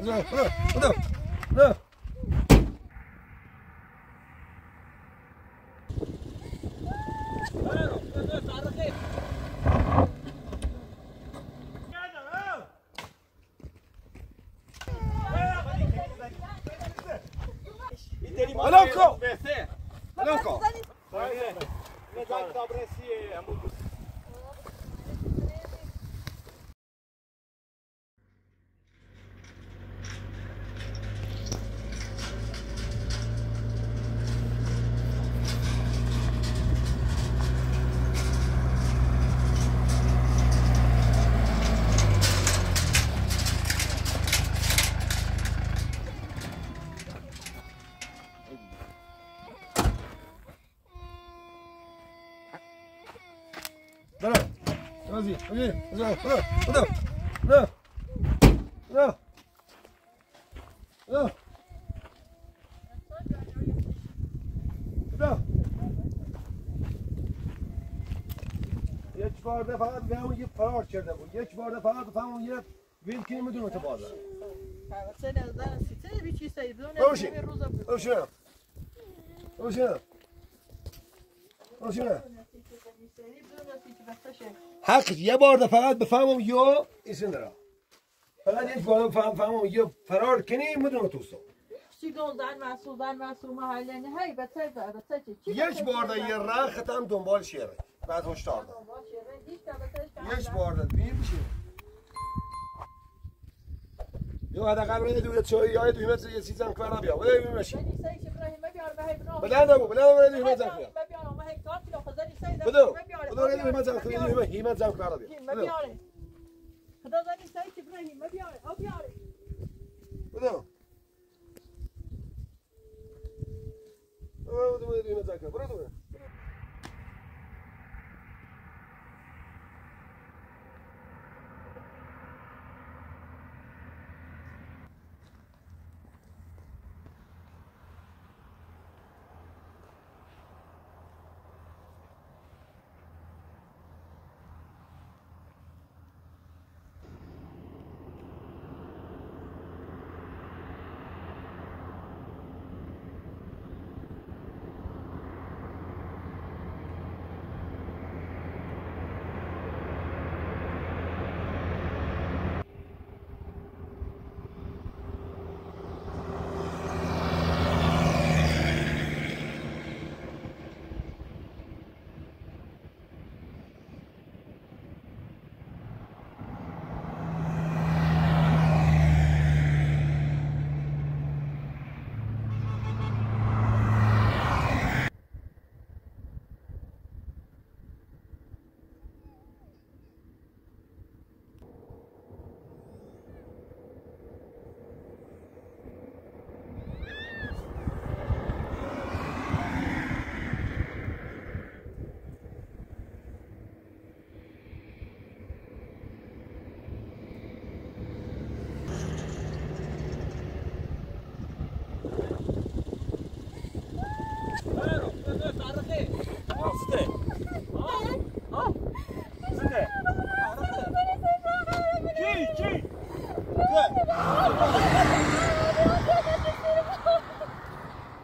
بزن بزن بزن Alonco! Alonco! برو رازی اوکی برو برو برو برو برو برو برو یک بار ده فقط به اون یه فرار کرده بود. یک بار ده فقط به اون یه ویل کنی می‌دونه تو بازار برو شی برو شی برو شی برو شی حق یه بار ده فقط بفهمم یا ایسین را فقط یک بار بفهم فهمم یا فرار کنی می‌دونه تو سو. Sigoldan, Mahsuldan, Mahsul mahalleni hey beter de beter çek. یک بار ده یه رخت هم دنبال شیره بعد هشدار ده. یک بار ده. بیر بشه يو هذا قام ريد ولا تشوي يد ويمت سيزان كبار ربيع ولا يمشي بلا أنا بلا أنا اللي ما زال خير بدو بدو اللي ما زال خير اللي ما زال كبار ربيع ما بيعرف هذا زاني سايت إبراهيم ما بيعرف أو بيعرف بدو بدو اللي ما زال كبار ربيع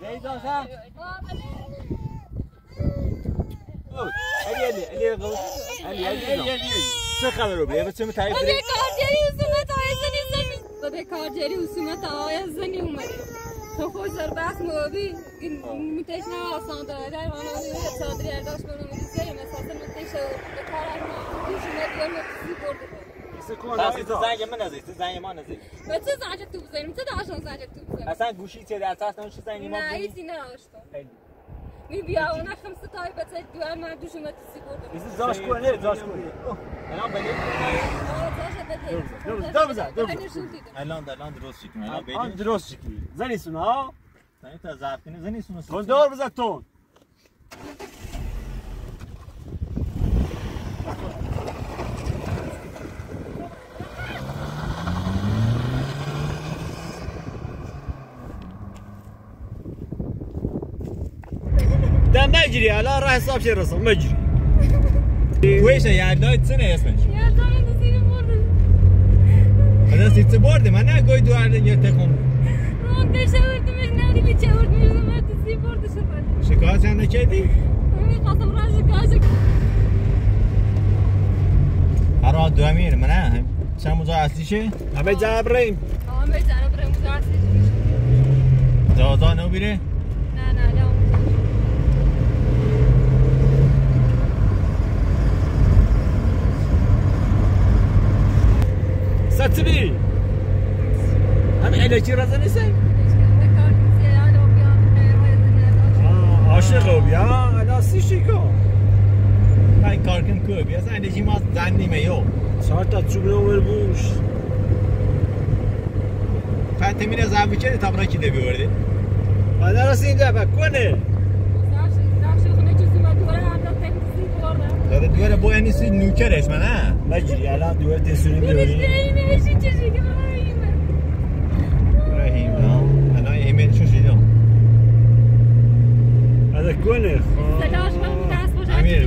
دوسة علي علي علي غلط علي علي علي چه خبر رو بیه چه متعیب به کارجری حسومت های زنی زمین به کارجری حسومت های زنی اومده تو خوش در بحث موابی متش نه آسان داره در آن آنه چادری ارداش کنم میدیزه مساسه متش به کار از ما دیش مدیار متسی برده بس تو زنگ من نزدیک تو زنگ ما نزدیک به چه زنجک تو بزنیم؟ چه داشتن زنجک تو بزنیم؟ اصلا گوشی چه در ساعت نمیشه زنگ ما نه ایزی نداشتم. می بیا اون خمس تای بچه دو ما دوش اومد سی برد. Bizi zaş koy ne zaş koy. الان بده. دو بزن دو بزن. الان الان درست شد الان An بدیم درست شکلی. زنی سونا؟ ها. تا کنی زنی سونو تون دار بزن تون. دم مجری الان راه حساب شه رسم مجری ویش یادداشت سنه اسمش؟ یا دارم زیر برد الان سیت برده. من نه گوی دو ارده یه تکم رون نوری به چهورد میرزم مرد سی برد شد. شکایت هم نکردی؟ می خواستم راش کاش هر دو امیر من نه چند موضوع اصلی شه؟ همه جبریم آن به جناب برای مزار دادا نو بیره؟ نه نه نه. ستبی همه الکی رزن نیستی؟ عاشق بیا. الان سی شیکا من کار کن که بیا؟ زندگی ما زن نیمه یو چهار تا چوب رو بوش. فقط میره زن بکنه تا برا کی ده بیورده بعد راست این دفعه کنه. داده دوره بو یعنی سی نوکرش من نه؟ مجری الان دوار تسونی می‌بری رحیم نه الان ایمیل شو شیدم هذا کنه امیر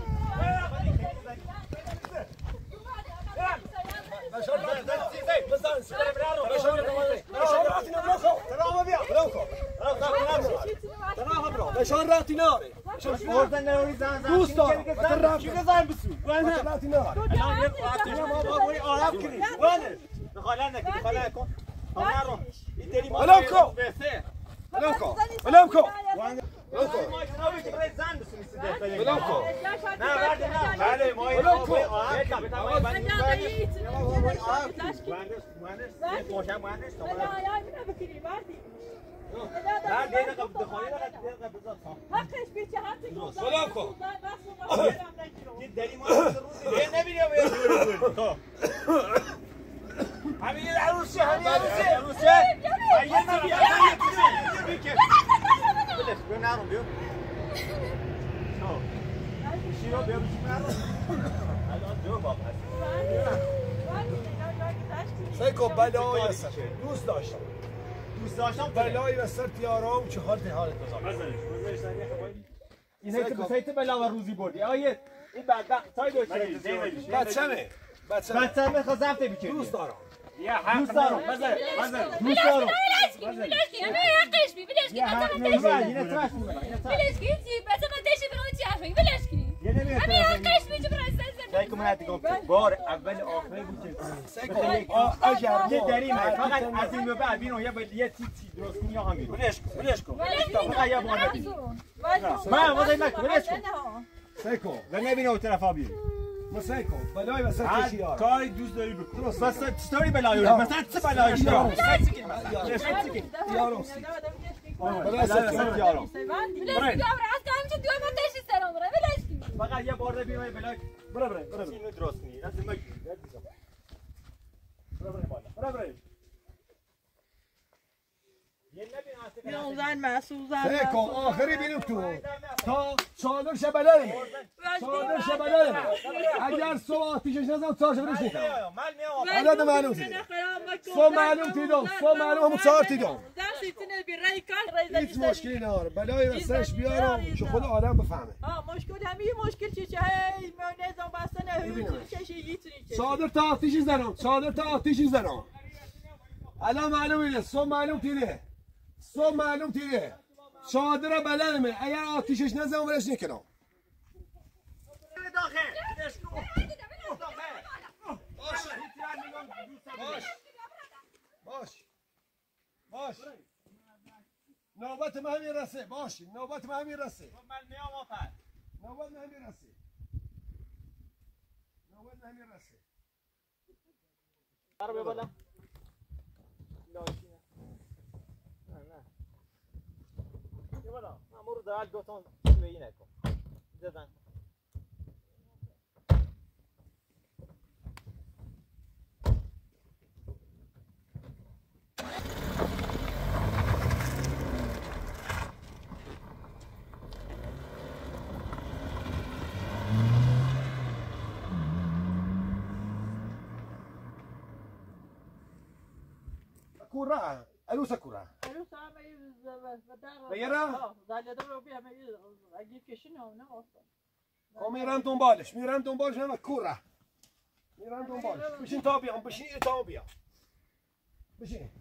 نشان راتي ناري بردن نوری زن زن دوست دارم چی که زن بسو نشان راتي ناري الان یه وقتی ما با بوی آراب کنی وانه دخاله نکنی دخاله نکن همه رو این دلی ما. بسه بلوكو بلوكو ما جنابی بله دیگه قبل بزن بلوكو یه دلی ما روزی نبینیم همین یه عروسی همین عروسی عروسی بله بیا نرم بیا شیرو بیا بشیم نرم الان دو باب هست. سيكو بلاي سر دوست داشتم. دوست داشتم بلاي و سر تیارام چه حال حالت بزن این سایت سایت بلا و روزی بردی. آیه این بدبخت داشته بچمه. بچمه. بچه هم می‌خواد زفته بیکنی دوست دارم. دوست دارم بزن بزن دوست دارم یه حق نمیبر اینه ترش میبر اینه ترش یه نمیبر سعی من دیگه بار اول آخری بود اگر یه دریم فقط از این به بعد بینو یه یه تی تی درست کنی یا همین ولش کن ولش کن فقط یه بار نبین من واسه نکن ولش کن سيكو و نبینه اون طرفا بیرون ما سيكو بلاي و سر هر تیارام کاری دوست داری بکن. بس چطوری بلایی مثلا چه بلایی داری؟ تیارام بلای سر تیارم Beleza, فقط یه بار ببینم یه بلاک برو برو برو برو. درست کنی از ما برو برو بالا برو برو. یه نبین زن مسئول زن سيكو آخری بینیم تو تا چادر شبلرمه چادر شبلرمه اگر صبح آتیشش نزم نیتم میام من میام عدد معلوم تیدم صبح معلوم تیدم صبح معلوم همون چهار رای هیچ مشکلی نداره بلای وسطش بیارم که خود آدم بفهمه مشکل همین مشکل چی چه هی نه چشی صادر تا آتیشی زنم صادر تا آتیشی زنم الان معلوم اینه صبح معلوم تیره صبح معلوم تیره صادر بلدمه اگر آتیشش نزنم برش نکنم باش باش. باش. نوبت ما همین رسه. باش. نوبت ما همین رسه. نوبت ما همین رسه. نوبت ما همین رسه. بلا لا نه نه یه بالا امور دال دو تون بینه کن زدن بيرا زال دور بيها ما أجيب كشنو نه أصلا میرم دنبالش میرم دنبالش هم کوره میرم دنبالش بشین تا بیام بشین تا بیام بشین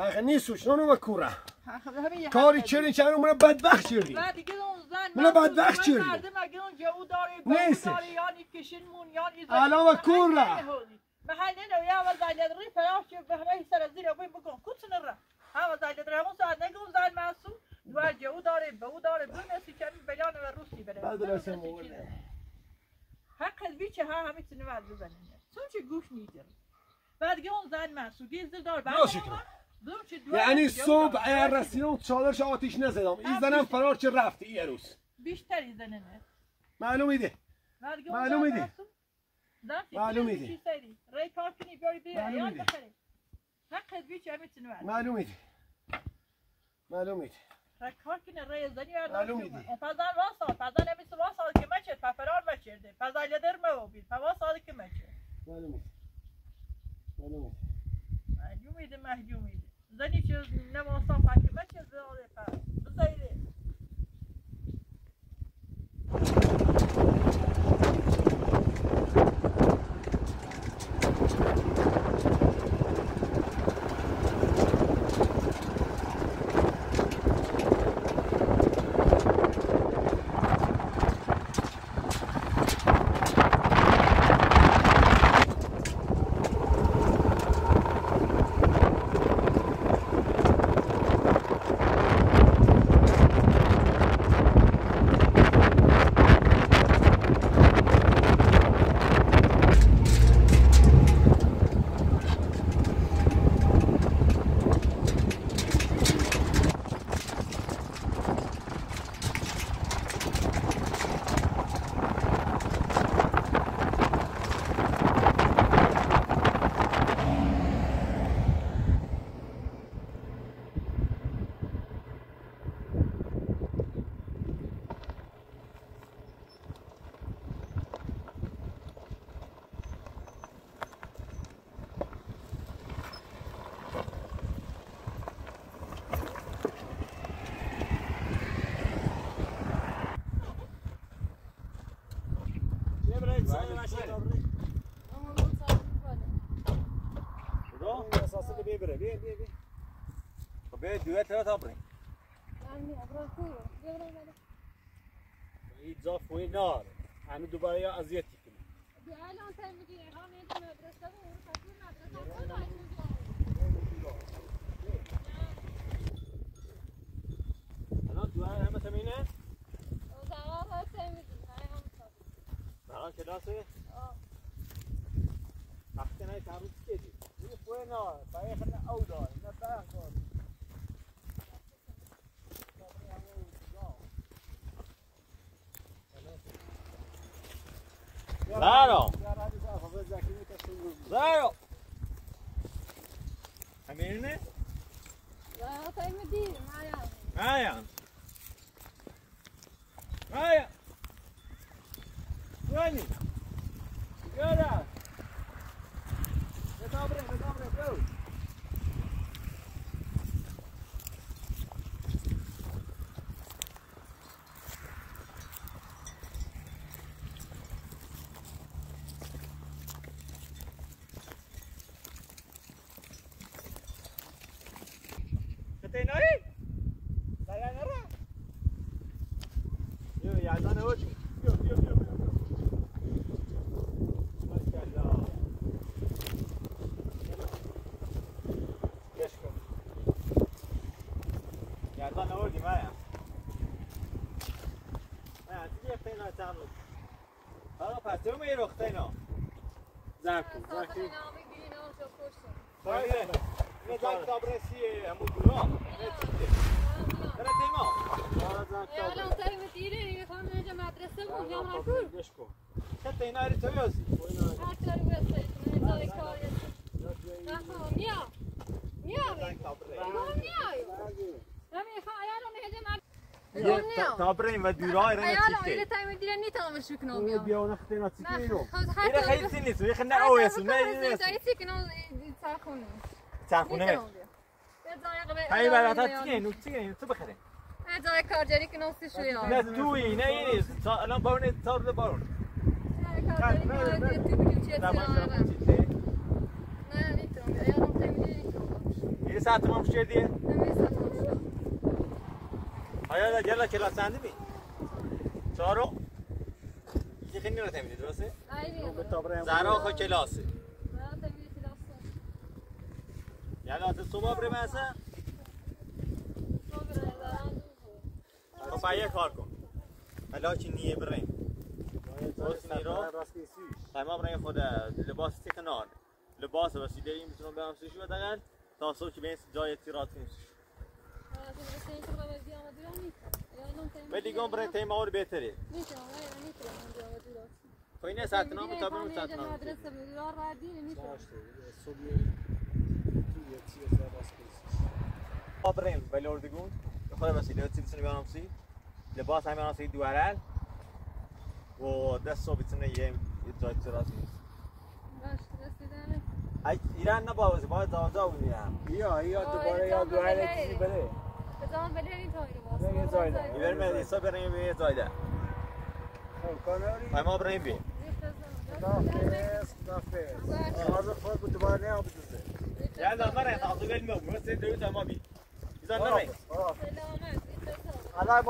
حق نیست شنو و کوره کاری چرین چرین من بدبخت چردی من بدبخت چردی نیست. الان و کوره محل نه یا و زایل ری فراش به همه سر زیر بوی بگم کوتن را. ها و زایل ری همون ساعت نگم زایل معصوم. و جو داره به او داره. دو نسی که بیان و روسی بره. بعد رسم حق از بیچه ها همه تنه ود بزنه. چون چه گوش نیدر بعد اون زن معصوم. گیز دار بعد یعنی صبح اگر رسیدم چادرش آتیش نزدم. این زنم فرار چه رفتی یه روز بیشتری زنه نه. معلوم ایده معلوم ایده معلوم ایده همیتون ورد معلوم ایده معلوم ایده کار کنی ری زنی ورد معلوم ایده پزن واسا پزن همیتون واسا که مچه؟ پفرار مچرده پزن لدر موبیل پواسا که مچه معلوم ایده معلوم ایده محجوم ایده محجوم ایده زنی چه نماسا فکر مچه زاره پر بزایده بره بیا بیا بیا خب بیا دویت ترا تا برین این جا فوی نار همین دوباره یا اذیتی کنی الان تا میگی ها على كراسي؟ آه حتى هيك عروض كده روح وين Geni. Gera. Dzień dobry, dzień dobry, był. Ketenoi? Saya ngerah. Yuk, ya sana, Ud. تا med dir, jag kommer till madrassen och jag har kul. Sätt dig nära till oss. Här tar du med sig, men jag tar i korgen. Jaha, mja. Mja. Kom mja. Ja, men fan, jag har nog helt Kom mja. تابرین و دورای رنگ Ja, då, چیکه det tar med dir ni tar med sjukan om jag. بیا نختی نتی Nej, رو. här این tar خیلی du. سینی سو یخ نه اوه سو نه این Det است är tycker någon i salkonen. چرخونه می هی برات چیه نو چیه تو بخره Jag tar karjari kan också köra. نه توی نه این است الان باونه تار ده inte typ du زمان köra. شما چیه inte om jag. Jag har inte med dig. این ساعت تمام شد دیگه؟ Jag missar också. آیا دا جلا کلاس اندی می چارو؟ یه خیلی رو تمیدی درسته؟ det. زهرا خو کلاسه. oss. یعنی از صبح بریم اصلا. خب یه کار کن. حالا که نیه بریم. تمام برای خود لباس تی کنار لباس وسیله این می‌تونم برم سوشی و دقیقا تا صبح که به این جای تیرات کنیم ولی گم برای تیم آور بهتره. خب اینه ساعت نام تا بریم ساعت نام ما بریم ولی اردگون خود وسیله تی بتونه بیانم سی. لباس همین آنسی دوارل و دست صبح بتونه یه یه جای تیرات کنیم ایران نباوزی باید دازا بودیم. بیا یا دوباره یا دوباره چیزی بده. بریم ایسا بریم به یه جای ده کاناری ما بریم بیم نافس نافس آز خود بود دوباره نه بده Ya da fara ta su gelmiyor. Burası dövüş ama bir. Biz anlamayız. الان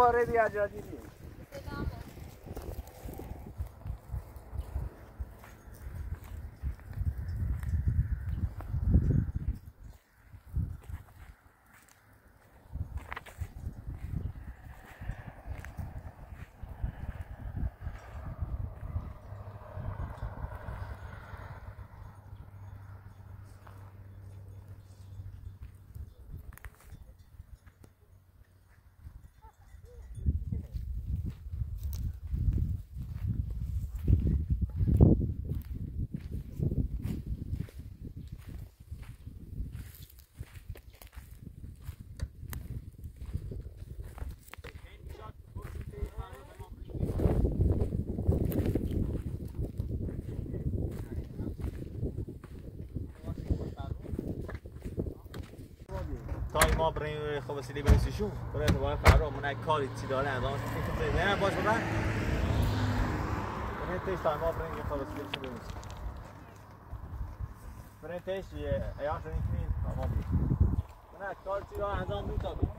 ما بریم خب وسیله برسیشون برای اعتبار فرا من یک کاری چی داره انجام نه باش بودن برای تیش تا ما بریم خب وسیله برسیشون برسیم برای تیش ایام شدیم کنیم تا ما بریم من یک کار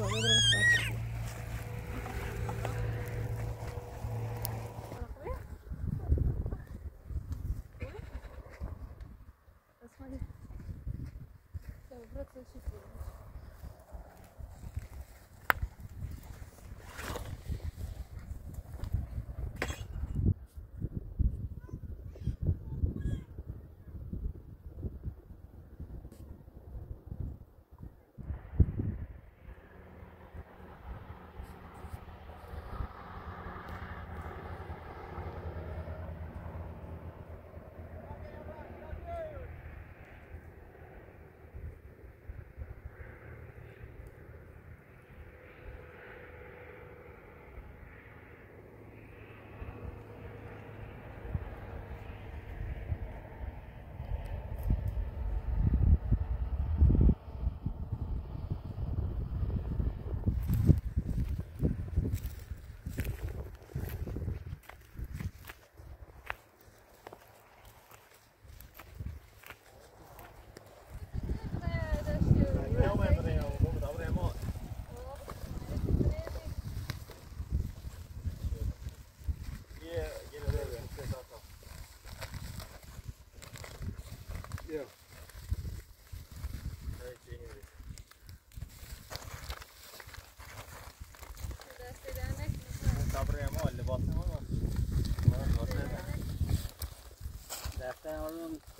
چی داره انجام دو تا بریم بیا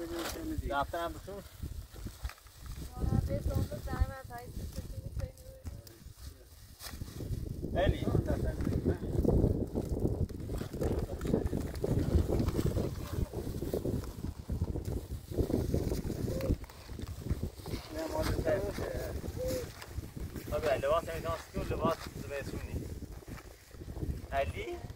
beni temizleyin. Zaten yapmışsınız. Eli. Vabbè, levate le nostre, levate le sue. Eli.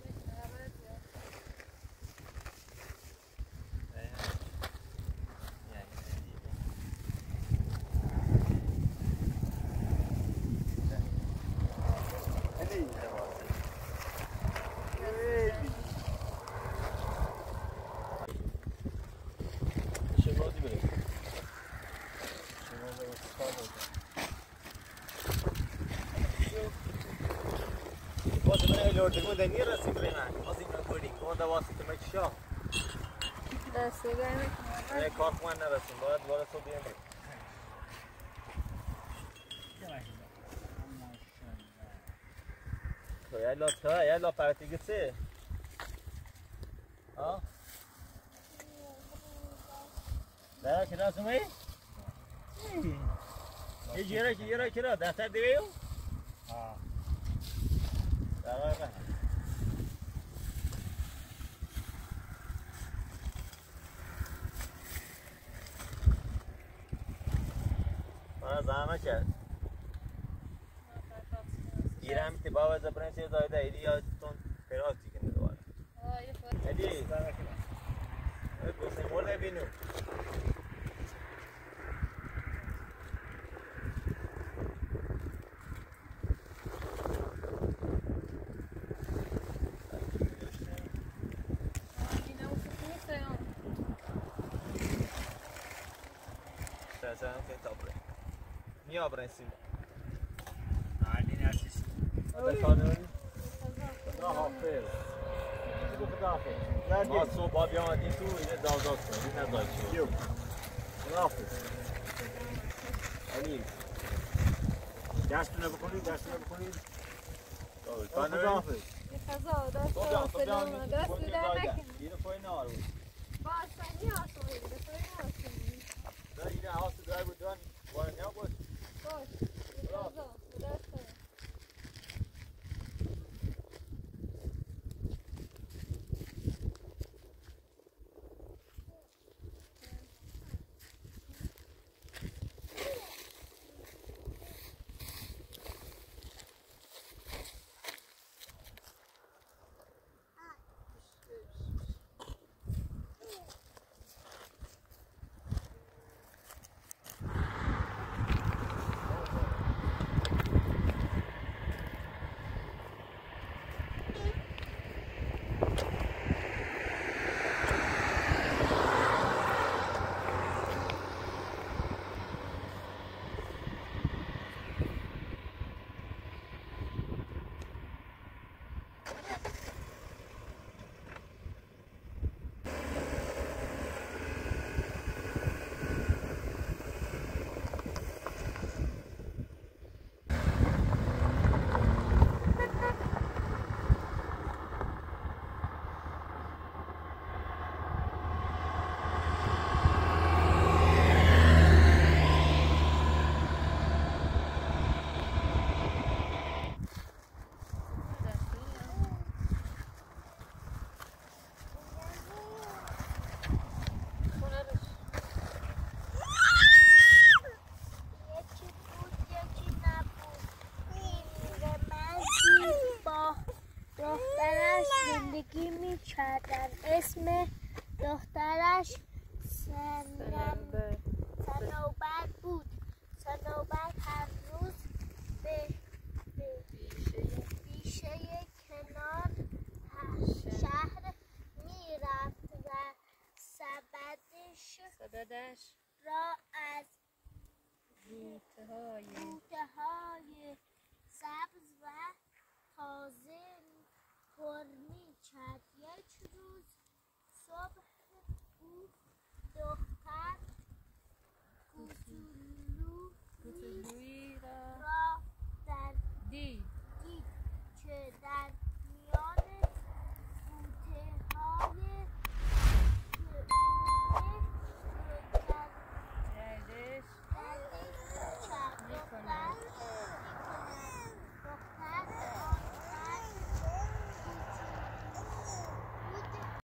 ده نیر رسیم ریمه آزی من بودی کمان ده واسه تمک شا دسته گرمه نه کار خوان نرسیم باید وارد تو بیان تو یلا تا یلا پرتیگه سه ها ده که رسومه یه جیره که یه را دستر دیویو ها Beraber. Bana zahmet ya. İrem ti baba za prense da da ili ya ton peroti kende dolar. Hadi. Hadi. Hadi. Hadi. Hadi. Hadi. Hadi. Hadi. Hadi. دستونه بکنید خدا حافظ خدا دست خدا سلام دست در نکن اینو پای نار بود با آسانی آسانی بود پای آسانی در اینه آسو دار بود دان وارد نبود باش خدا